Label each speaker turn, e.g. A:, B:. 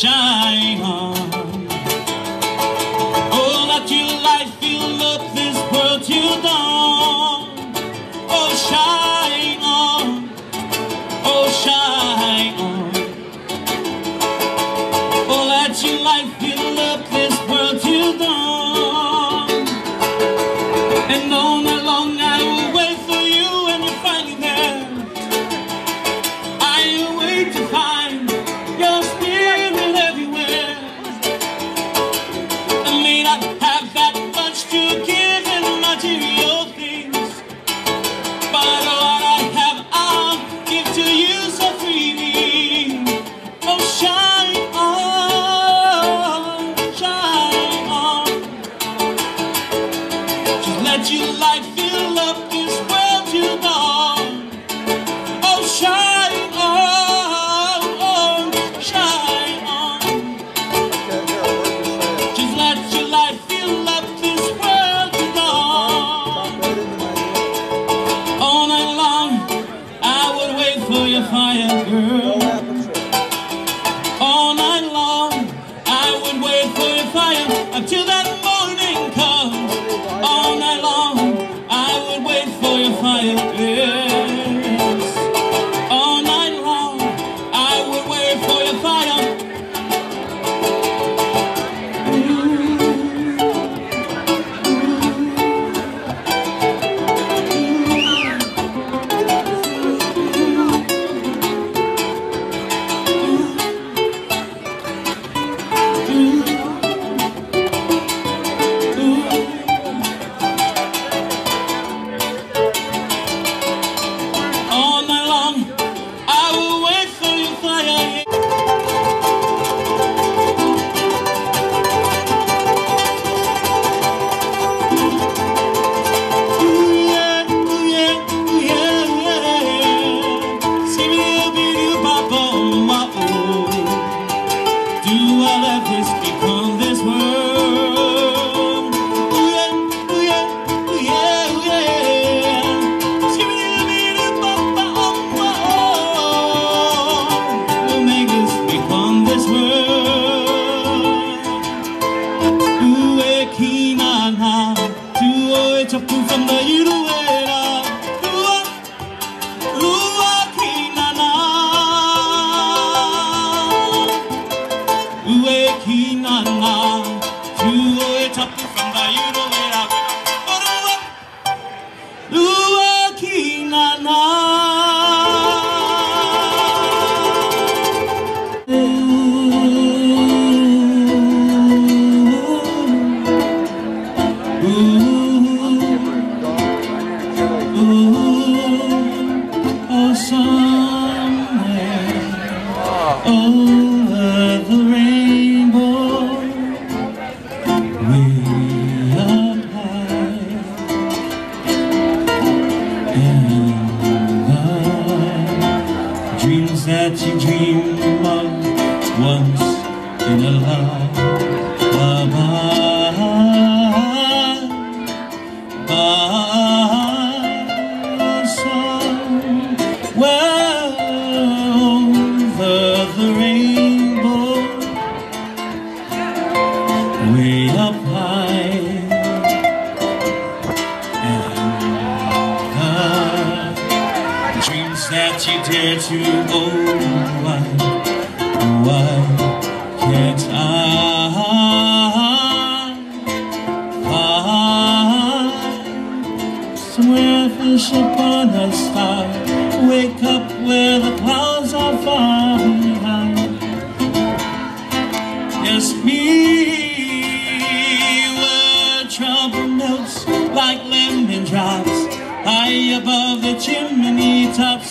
A: shine on. Oh, let your light fill up this world you dawn. Oh, shine on. Oh, shine on. Oh, let your light fill up this world you dawn. And no let your light fill up this world till dawn. Oh, shine on, oh, shine on. Just let your light fill up this world till dawn. All night long, I would wait for your fire, girl. All night long, I would wait for your fire until tuoe chapu from the yuruera. Ua, once in a somewhere over the rainbow, way up high. And that you dare to go, why, why can't I find somewhere fish upon a star? Wake up where the clouds are far behind. Yes, me where trouble melts like lemon drops high above the chimney tops